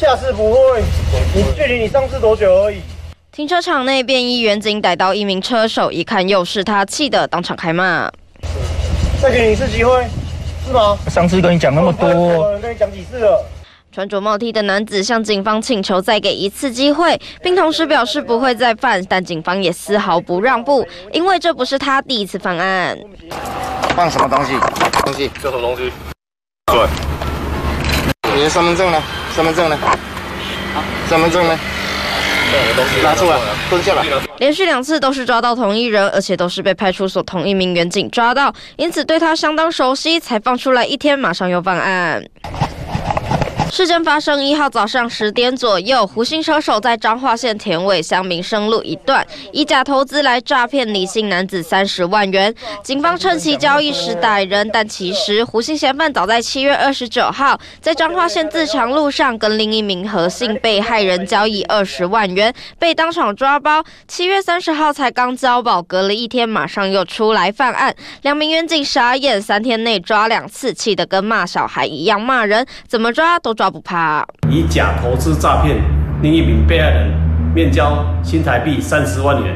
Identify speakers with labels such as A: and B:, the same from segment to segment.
A: 下次不会。你距离你上次多久而已？
B: 停车场内便衣员警逮到一名车手，一看又是他，气得当场开骂。
A: 再给你一次机会，是吗？
C: 上次跟你讲那么多，
A: 跟你讲几次了？
B: 穿着帽 T 的男子向警方请求再给一次机会，并同时表示不会再犯，但警方也丝毫不让步，因为这不是他第一次犯案。
D: 放什么东西？东西？
E: 叫什么东西？对。
D: 你的身份证呢？身份证呢？身份证呢？拿出来，蹲下来。
B: 连续两次都是抓到同一人，而且都是被派出所同一名员警抓到，因此对他相当熟悉，才放出来一天，马上又犯案。事件发生一号早上十点左右，胡姓车手在彰化县田尾乡民生路一段以假投资来诈骗李姓男子三十万元。警方趁其交易时逮人，但其实胡姓嫌犯早在七月二十九号在彰化县自强路上跟另一名何姓被害人交易二十万元，被当场抓包。七月三十号才刚交保，隔了一天马上又出来犯案。两名员警傻眼，三天内抓两次，气得跟骂小孩一样骂人，怎么抓都。抓不怕，
F: 以假投资诈骗另一名被害人面交新台币三十万元，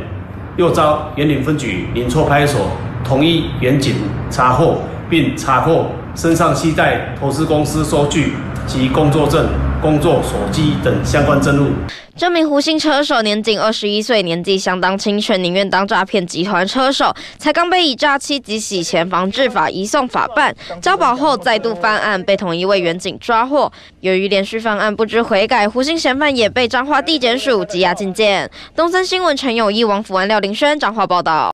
F: 又遭园林分局林厝派出所同一员警查获，并查获身上携带投资公司收据及工作证。工作手机等相关证物。
B: 这名胡姓车手年仅二十一岁，年纪相当轻，却宁愿当诈骗集团车手。才刚被以诈欺及洗钱防治法移送法办，交保后再度犯案，被同一位员警抓获。由于连续犯案不知悔改，胡姓嫌犯也被彰化地检署羁押禁见。东森新闻陈友义、王福安、廖林轩彰化报道。